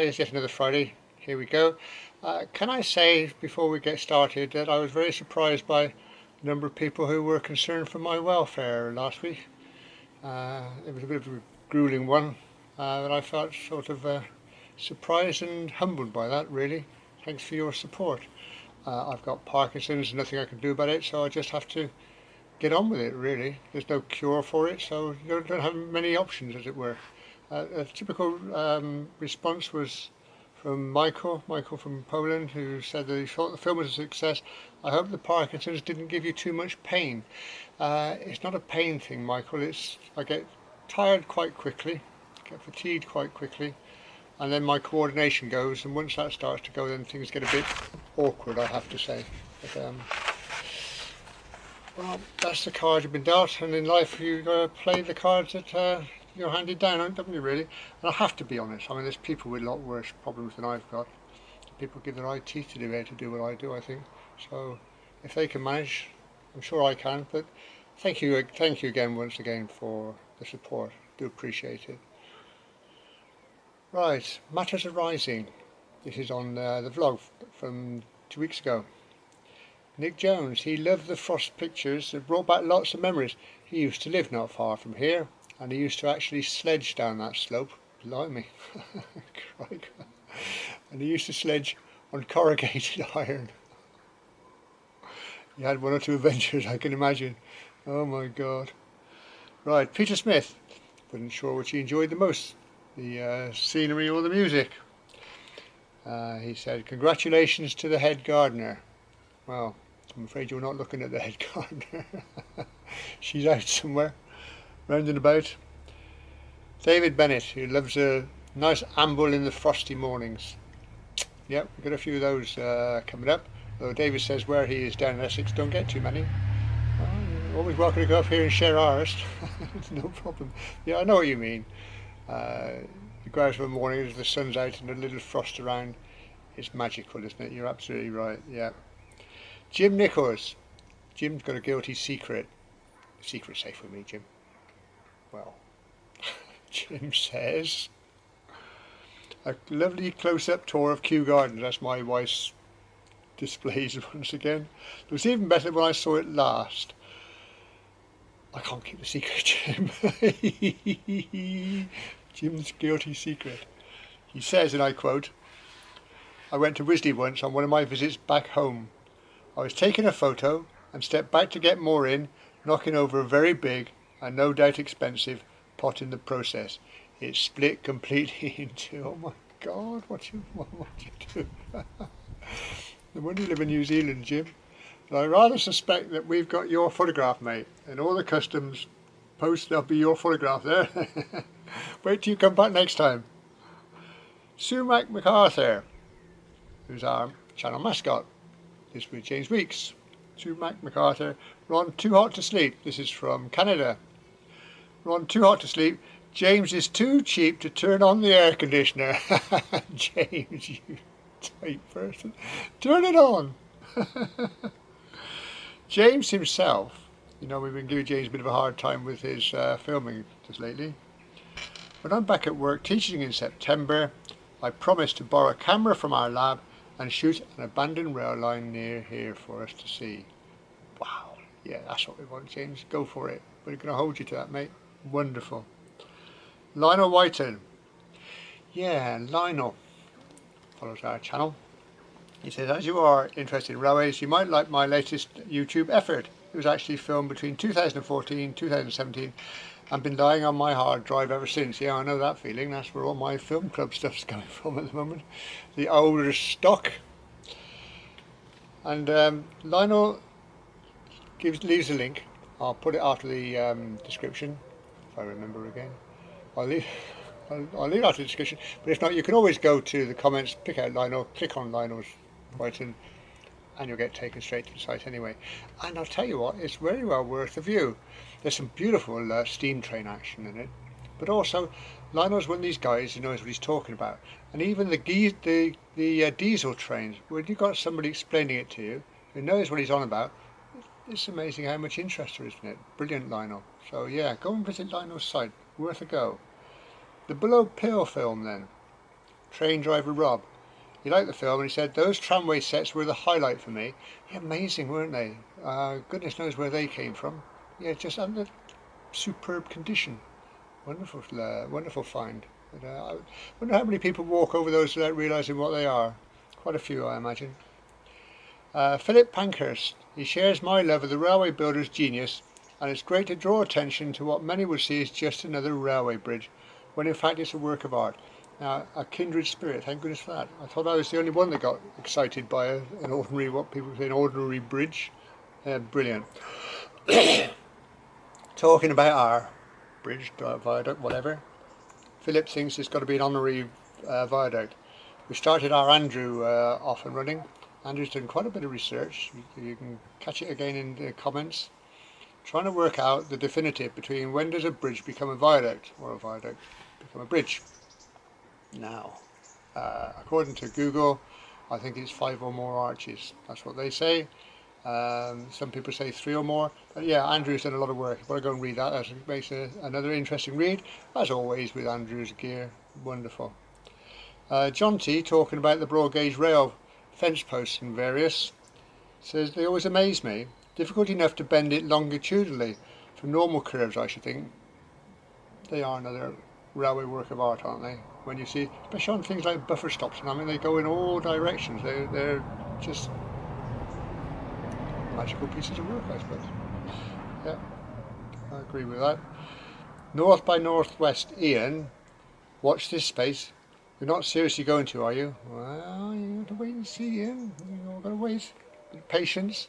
guys, yet another Friday. Here we go. Uh, can I say before we get started that I was very surprised by the number of people who were concerned for my welfare last week. Uh, it was a bit of a grueling one uh, and I felt sort of uh, surprised and humbled by that really. Thanks for your support. Uh, I've got Parkinson's, nothing I can do about it, so I just have to get on with it really. There's no cure for it, so you don't have many options as it were. Uh, a typical um, response was from Michael, Michael from Poland, who said that he thought the film was a success. I hope the Parkinson's didn't give you too much pain. Uh, it's not a pain thing, Michael. It's I get tired quite quickly, get fatigued quite quickly, and then my coordination goes. And once that starts to go, then things get a bit awkward. I have to say. But, um, well, that's the cards you've been dealt, and in life you've got to play the cards that uh, you're handed down, don't you really? And I have to be honest, I mean there's people with a lot worse problems than I've got. People give their eye teeth to be able to do what I do, I think. So if they can manage, I'm sure I can, but thank you, thank you again once again for the support. Do appreciate it. Right, matters arising. This is on uh, the vlog from two weeks ago. Nick Jones, he loved the Frost pictures. It brought back lots of memories. He used to live not far from here and he used to actually sledge down that slope. Blimey. and he used to sledge on corrugated iron. He had one or two adventures, I can imagine. Oh my god. Right, Peter Smith. Wasn't sure which he enjoyed the most, the uh, scenery or the music. Uh, he said, congratulations to the head gardener. Well, I'm afraid you're not looking at the head gardener. She's out somewhere round and about. David Bennett, who loves a nice amble in the frosty mornings. Yep, we've got a few of those uh, coming up. Though David says where he is down in Essex, don't get too many. Well, always welcome to go up here and share ours. no problem. Yeah, I know what you mean. Uh, you go out the morning as the sun's out and a little frost around. It's magical, isn't it? You're absolutely right. Yeah. Jim Nichols. Jim's got a guilty secret. Secret safe with me, Jim. Well, Jim says. A lovely close-up tour of Kew Gardens. That's my wife's displays once again. It was even better when I saw it last. I can't keep the secret, Jim. Jim's guilty secret. He says, and I quote, I went to Wisley once on one of my visits back home. I was taking a photo and stepped back to get more in, knocking over a very big, and no doubt expensive, pot in the process. It split completely into, oh my God, what you, what, you do? no wonder you live in New Zealand, Jim. I rather suspect that we've got your photograph, mate, and all the customs posts, there'll be your photograph there. Wait till you come back next time. Sumac MacArthur, who's our channel mascot. This week, James Weeks. Sumac MacArthur. Ron, too hot to sleep. This is from Canada. Ron, too hot to sleep. James is too cheap to turn on the air conditioner. James, you tight person. Turn it on. James himself, you know, we've been giving James a bit of a hard time with his uh, filming just lately. When I'm back at work teaching in September, I promise to borrow a camera from our lab and shoot an abandoned rail line near here for us to see. Wow, yeah, that's what we want, James. Go for it. We're going to hold you to that, mate. Wonderful. Lionel Whyton. Yeah, Lionel follows our channel. He says, as you are interested in railways, you might like my latest YouTube effort. It was actually filmed between 2014 2017 and been lying on my hard drive ever since. Yeah, I know that feeling. That's where all my film club stuff's coming from at the moment. The older stock. And um, Lionel gives leaves a link. I'll put it after the um, description I remember again. I'll leave, I'll, I'll leave out the description, but if not, you can always go to the comments, pick out Lionel, click on Lionel's writing, and you'll get taken straight to the site anyway. And I'll tell you what, it's very well worth a view. There's some beautiful uh, steam train action in it, but also Lionel's one of these guys who knows what he's talking about. And even the the the uh, diesel trains, when you've got somebody explaining it to you who knows what he's on about, it's amazing how much interest there is in it. Brilliant Lionel. So yeah, go and visit Lionel's site. Worth a go. The Bullo Pill film then. Train Driver Rob. He liked the film and he said, those tramway sets were the highlight for me. Yeah, amazing, weren't they? Uh, goodness knows where they came from. Yeah, just under superb condition. Wonderful, uh, wonderful find. But, uh, I wonder how many people walk over those without realising what they are. Quite a few, I imagine. Uh, Philip Pankhurst. He shares my love of the railway builder's genius, and it's great to draw attention to what many would see as just another railway bridge, when in fact it's a work of art. Now, a kindred spirit, thank goodness for that. I thought I was the only one that got excited by a, an ordinary, what people say, an ordinary bridge. Uh, brilliant. Talking about our bridge, viaduct, whatever, Philip thinks it's got to be an honorary uh, viaduct. We started our Andrew uh, off and running. Andrew's done quite a bit of research. You, you can catch it again in the comments. Trying to work out the definitive between when does a bridge become a viaduct or a viaduct become a bridge. Now, uh, according to Google, I think it's five or more arches. That's what they say. Um, some people say three or more. But yeah, Andrew's done a lot of work. You've got to go and read that. That makes a, another interesting read. As always with Andrew's gear. Wonderful. Uh, John T. talking about the broad gauge rail fence posts and various says they always amaze me. Difficult enough to bend it longitudinally from normal curves, I should think. They are another railway work of art, aren't they? When you see, especially on things like buffer stops, and I mean, they go in all directions. They, they're just magical pieces of work, I suppose. Yeah, I agree with that. North by Northwest Ian, watch this space. You're not seriously going to, are you? Well, you have to wait and see, Ian. You've got to wait. Patience.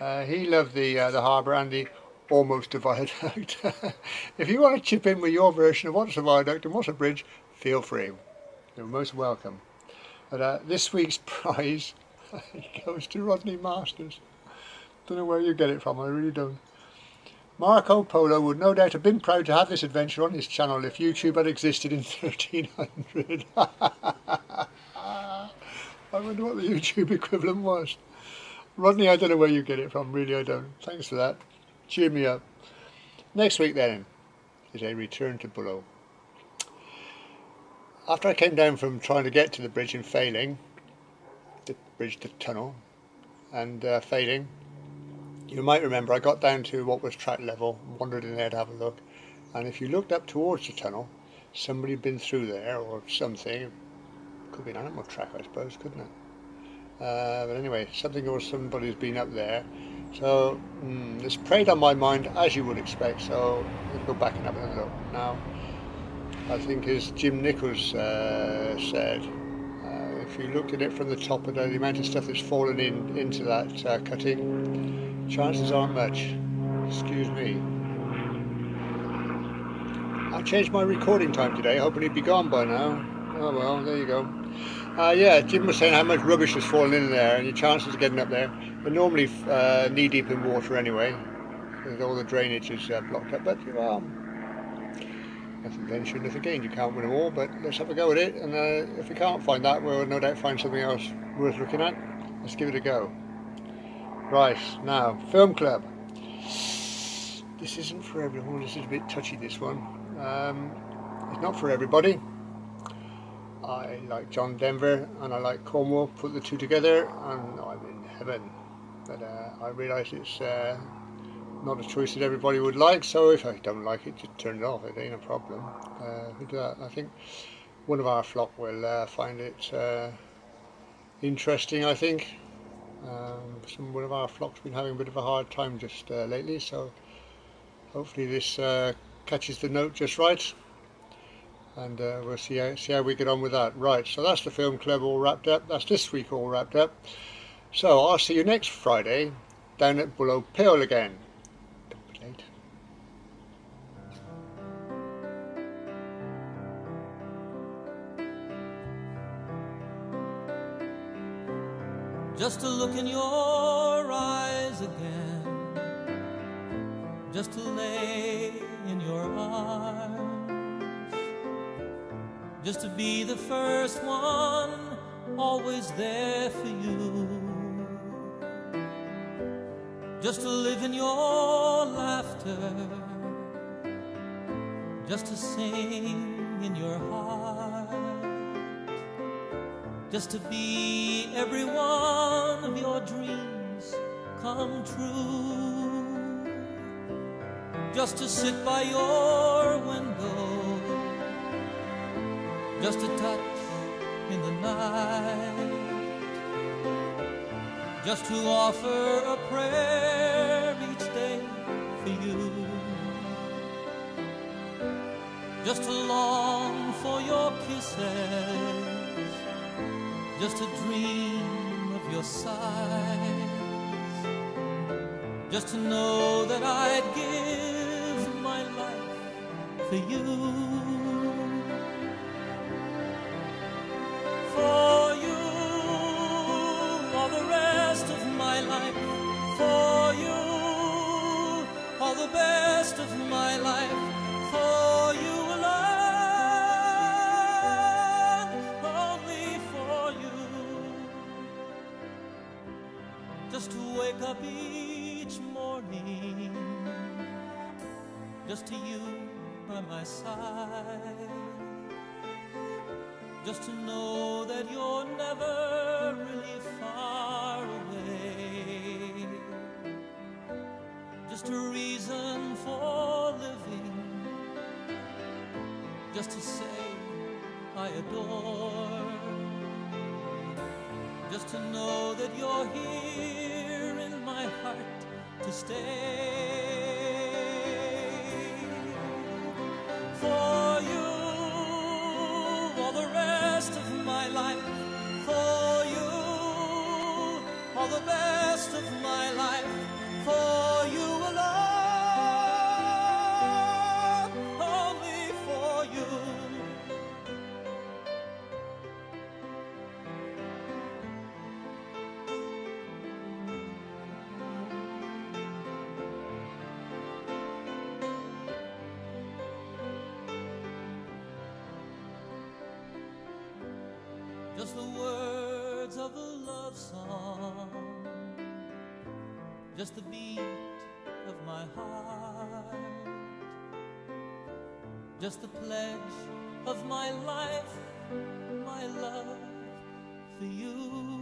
Uh, he loved the uh, the harbour and the almost a viaduct. if you want to chip in with your version of what's a viaduct and what's a bridge, feel free. You're most welcome. But uh, this week's prize goes to Rodney Masters. Don't know where you get it from, I really don't. Marco Polo would no doubt have been proud to have this adventure on his channel if YouTube had existed in 1300. I wonder what the YouTube equivalent was. Rodney, I don't know where you get it from, really I don't. Thanks for that. Cheer me up. Next week then is a return to Bullo. After I came down from trying to get to the bridge and failing, the bridge to tunnel, and uh, failing, you might remember I got down to what was track level, wandered in there to have a look, and if you looked up towards the tunnel, somebody had been through there or something. Could be an animal track, I suppose, couldn't it? Uh, but anyway, something or somebody's been up there. So mm, it's preyed on my mind as you would expect. So let's go back and have a look now. I think as Jim Nichols uh, said, uh, if you looked at it from the top of the, the amount of stuff that's fallen in into that uh, cutting, Chances aren't much. Excuse me. I changed my recording time today, hoping he'd be gone by now. Oh well, there you go. Uh, yeah, Jim was saying how much rubbish has fallen in there and your chances of getting up there. They're normally uh, knee deep in water anyway, all the drainage is uh, blocked up. But well, nothing ventured, nothing gained. You can't win them all, but let's have a go at it. And uh, if we can't find that, we'll no doubt find something else worth looking at. Let's give it a go. Right, now, Film Club. This isn't for everyone, this is a bit touchy, this one. Um, it's not for everybody. I like John Denver and I like Cornwall, put the two together and I'm in heaven. But uh, I realise it's uh, not a choice that everybody would like, so if I don't like it, just turn it off, it ain't a problem. Uh, I think one of our flock will uh, find it uh, interesting, I think. Um, some one of our flock's been having a bit of a hard time just uh, lately, so hopefully this catches the note just right, and uh, we'll see how, see how we get on with that. Right, so that's the film club all wrapped up. That's this week all wrapped up. So I'll see you next Friday down at Bullo Pill again. just to look in your eyes again, just to lay in your arms, just to be the first one always there for you, just to live in your laughter, just to sing in your heart just to be every one of your dreams come true, just to sit by your window, just to touch in the night, just to offer a prayer each day for you. Just to long for your kisses just to dream of your sighs, just to know that I'd give my life for you. Best of my life. For you alone, only for you. Just to wake up each morning, just to you by my side. Just to know that you're never Just a reason for living. Just to say I adore. Just to know that you're here in my heart to stay for you all the rest of my life for you all the best of my life for just the words of a love song, just the beat of my heart, just the pledge of my life, my love for you.